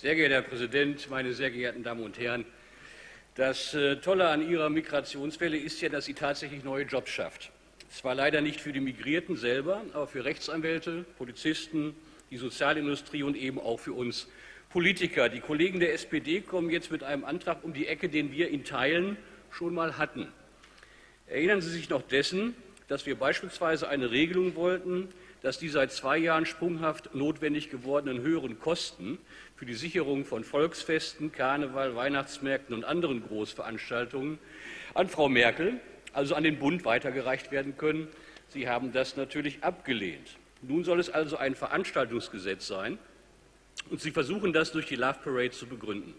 Sehr geehrter Herr Präsident, meine sehr geehrten Damen und Herren! Das äh, Tolle an Ihrer Migrationswelle ist ja, dass sie tatsächlich neue Jobs schafft. Zwar leider nicht für die Migrierten selber, aber für Rechtsanwälte, Polizisten, die Sozialindustrie und eben auch für uns Politiker. Die Kollegen der SPD kommen jetzt mit einem Antrag um die Ecke, den wir in Teilen schon mal hatten. Erinnern Sie sich noch dessen, dass wir beispielsweise eine Regelung wollten, dass die seit zwei Jahren sprunghaft notwendig gewordenen höheren Kosten für die Sicherung von Volksfesten, Karneval, Weihnachtsmärkten und anderen Großveranstaltungen an Frau Merkel, also an den Bund, weitergereicht werden können. Sie haben das natürlich abgelehnt. Nun soll es also ein Veranstaltungsgesetz sein, und Sie versuchen das durch die Love Parade zu begründen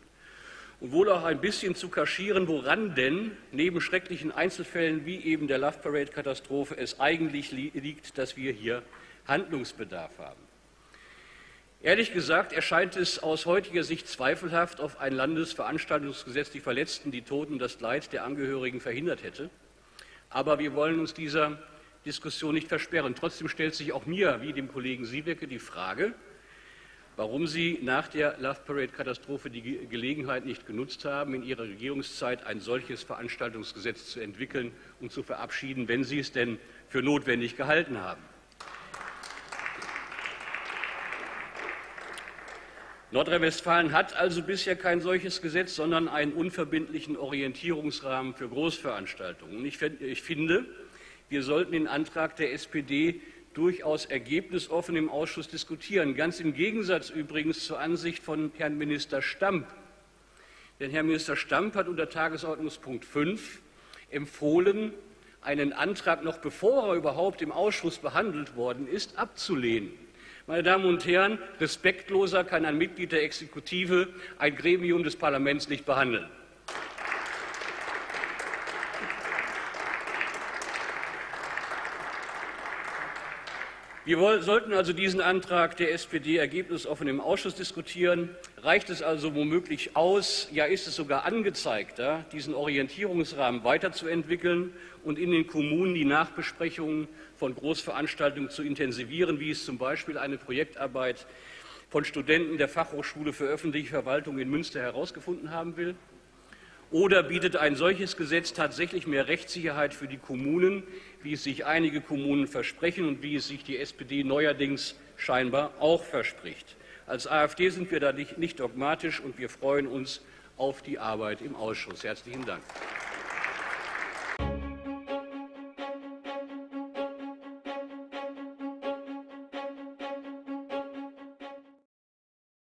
und wohl auch ein bisschen zu kaschieren, woran denn neben schrecklichen Einzelfällen wie eben der Love Parade-Katastrophe es eigentlich liegt, dass wir hier Handlungsbedarf haben. Ehrlich gesagt erscheint es aus heutiger Sicht zweifelhaft, ob ein Landesveranstaltungsgesetz die Verletzten, die Toten, das Leid der Angehörigen verhindert hätte. Aber wir wollen uns dieser Diskussion nicht versperren. Trotzdem stellt sich auch mir, wie dem Kollegen Siewecke, die Frage, warum Sie nach der Love Parade-Katastrophe die Gelegenheit nicht genutzt haben, in Ihrer Regierungszeit ein solches Veranstaltungsgesetz zu entwickeln und zu verabschieden, wenn Sie es denn für notwendig gehalten haben. Nordrhein-Westfalen hat also bisher kein solches Gesetz, sondern einen unverbindlichen Orientierungsrahmen für Großveranstaltungen. Ich, ich finde, wir sollten den Antrag der SPD durchaus ergebnisoffen im Ausschuss diskutieren, ganz im Gegensatz übrigens zur Ansicht von Herrn Minister Stamp. Denn Herr Minister Stamp hat unter Tagesordnungspunkt 5 empfohlen, einen Antrag noch bevor er überhaupt im Ausschuss behandelt worden ist, abzulehnen. Meine Damen und Herren, respektloser kann ein Mitglied der Exekutive ein Gremium des Parlaments nicht behandeln. Wir sollten also diesen Antrag der SPD ergebnisoffen im Ausschuss diskutieren. Reicht es also womöglich aus, ja ist es sogar angezeigter, diesen Orientierungsrahmen weiterzuentwickeln und in den Kommunen die Nachbesprechungen von Großveranstaltungen zu intensivieren, wie es zum Beispiel eine Projektarbeit von Studenten der Fachhochschule für öffentliche Verwaltung in Münster herausgefunden haben will? Oder bietet ein solches Gesetz tatsächlich mehr Rechtssicherheit für die Kommunen, wie es sich einige Kommunen versprechen und wie es sich die SPD neuerdings scheinbar auch verspricht? Als AfD sind wir da nicht, dogmatisch und wir freuen uns auf die Arbeit im Ausschuss. Herzlichen Dank.